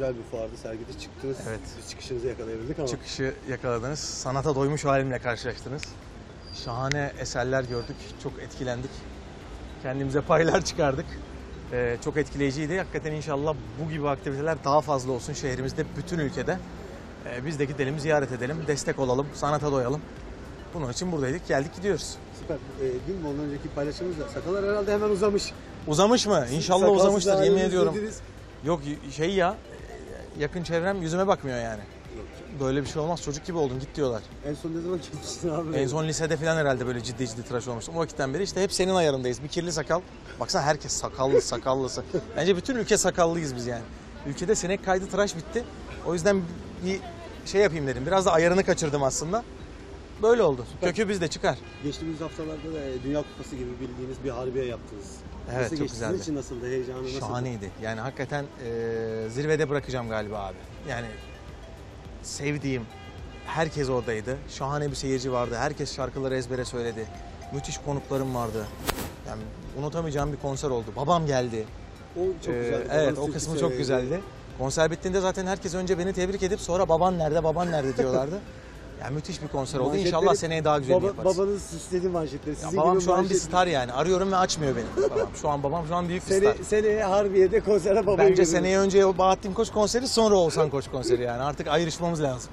güzel bir fuarda sergide çıktınız. Evet. Biz çıkışınızı yakalayabildik ama. Çıkışı yakaladınız. Sanata doymuş halimle karşılaştınız. Şahane eserler gördük. Çok etkilendik. Kendimize paylar çıkardık. Ee, çok etkileyiciydi. Hakikaten inşallah bu gibi aktiviteler daha fazla olsun şehrimizde, bütün ülkede. Ee, biz de gidelim, ziyaret edelim, destek olalım, sanata doyalım. Bunun için buradaydık, geldik gidiyoruz. Süper. Ee, değil mi? Ondan önceki paylaşımımızda sakallar herhalde hemen uzamış. Uzamış mı? İnşallah Sakalsız uzamıştır yemin ediyorum. izlediniz. Yok şey ya, yakın çevrem yüzüme bakmıyor yani. Böyle bir şey olmaz. Çocuk gibi oldun git diyorlar. En son ne zaman gitmiştin abi? En son lisede falan herhalde böyle ciddi ciddi tıraş olmuştum. O vakitten beri işte hep senin ayarındayız. Bir kirli sakal. Baksana herkes sakallı sakallısı. Bence bütün ülke sakallıyız biz yani. Ülkede sinek kaydı tıraş bitti. O yüzden bir şey yapayım dedim. Biraz da ayarını kaçırdım aslında. Böyle oldu. Kökü bizde çıkar. Geçtiğimiz haftalarda da e, Dünya Kupası gibi bildiğiniz bir harbiye yaptınız. Evet, Nasıl çok geçti? Sizin güzeldi. için nasıldı? Heyecanı nasıldı? Şahaneydi. Yani hakikaten e, zirvede bırakacağım galiba abi. Yani sevdiğim herkes oradaydı. Şahane bir seyirci vardı. Herkes şarkıları ezbere söyledi. Müthiş konuklarım vardı. Yani unutamayacağım bir konser oldu. Babam geldi. O çok Ee, güzeldi. evet o kısmı çok söyledi. güzeldi. Konser bittiğinde zaten herkes önce beni tebrik edip sonra baban nerede baban nerede diyorlardı. Yani müthiş bir konser oldu. Manşetleri İnşallah seneye daha güzel baba, yaparız. Babanız süsledi manşetleri. Ya Sizin babam gibi şu an bir star yani. Arıyorum ve açmıyor beni. babam. Şu an babam şu an büyük bir star. Sene, seneye Harbiye'de konsere babayı Bence görürüz. seneye önce Bahattin Koç konseri sonra Oğuzhan Koç konseri yani. Artık ayrışmamız lazım.